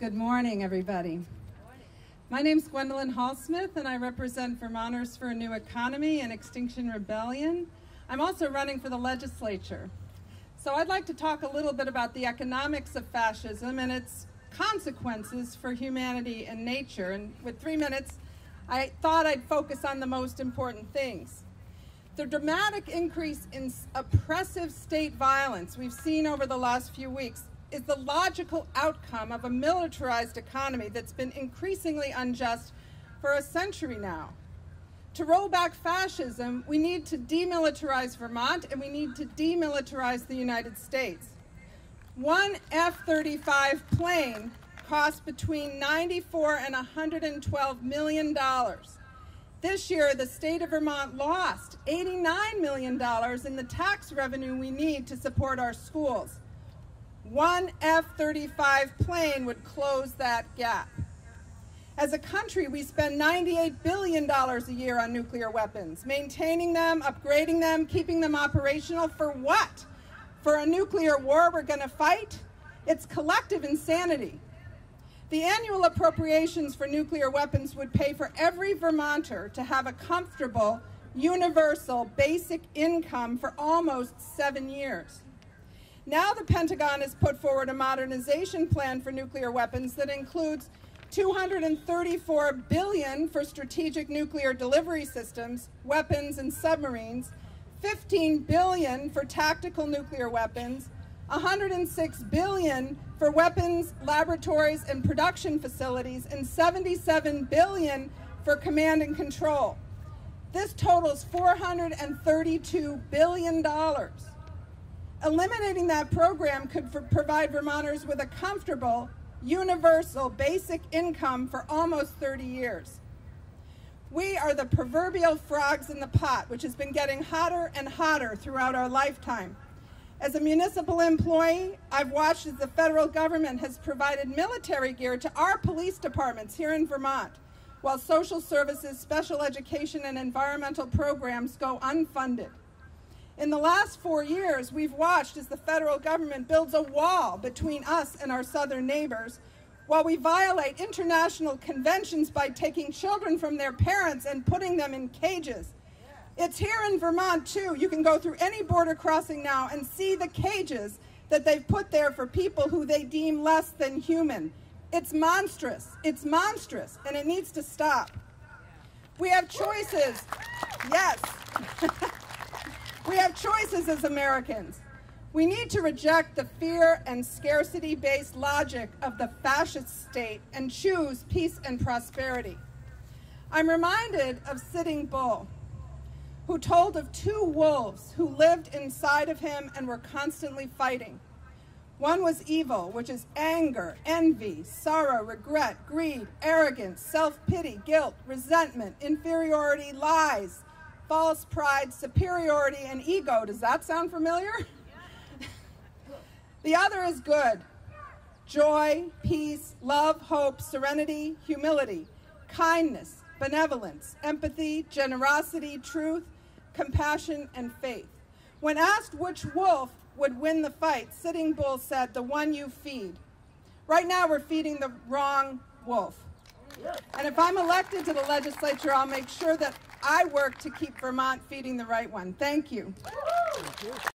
Good morning, everybody. My name is Gwendolyn Hallsmith, and I represent Vermonters for a New Economy and Extinction Rebellion. I'm also running for the legislature. So I'd like to talk a little bit about the economics of fascism and its consequences for humanity and nature. And with three minutes, I thought I'd focus on the most important things. The dramatic increase in oppressive state violence we've seen over the last few weeks is the logical outcome of a militarized economy that's been increasingly unjust for a century now. To roll back fascism, we need to demilitarize Vermont and we need to demilitarize the United States. One F-35 plane costs between 94 and 112 million dollars. This year, the state of Vermont lost $89 million in the tax revenue we need to support our schools. One F-35 plane would close that gap. As a country, we spend $98 billion a year on nuclear weapons, maintaining them, upgrading them, keeping them operational. For what? For a nuclear war we're going to fight? It's collective insanity. The annual appropriations for nuclear weapons would pay for every Vermonter to have a comfortable, universal, basic income for almost seven years. Now the Pentagon has put forward a modernization plan for nuclear weapons that includes 234 billion for strategic nuclear delivery systems, weapons and submarines, 15 billion for tactical nuclear weapons, 106 billion for weapons, laboratories and production facilities, and 77 billion for command and control. This totals 432 billion dollars. Eliminating that program could provide Vermonters with a comfortable, universal, basic income for almost 30 years. We are the proverbial frogs in the pot, which has been getting hotter and hotter throughout our lifetime. As a municipal employee, I've watched as the federal government has provided military gear to our police departments here in Vermont, while social services, special education, and environmental programs go unfunded. In the last four years, we've watched as the federal government builds a wall between us and our southern neighbors while we violate international conventions by taking children from their parents and putting them in cages. It's here in Vermont, too. You can go through any border crossing now and see the cages that they've put there for people who they deem less than human. It's monstrous. It's monstrous, and it needs to stop. We have choices. Yes. We have choices as Americans. We need to reject the fear and scarcity based logic of the fascist state and choose peace and prosperity. I'm reminded of Sitting Bull, who told of two wolves who lived inside of him and were constantly fighting. One was evil, which is anger, envy, sorrow, regret, greed, arrogance, self pity, guilt, resentment, inferiority, lies, false pride, superiority, and ego. Does that sound familiar? the other is good. Joy, peace, love, hope, serenity, humility, kindness, benevolence, empathy, generosity, truth, compassion, and faith. When asked which wolf would win the fight, Sitting Bull said, the one you feed. Right now we're feeding the wrong wolf. And if I'm elected to the legislature, I'll make sure that I work to keep Vermont feeding the right one. Thank you.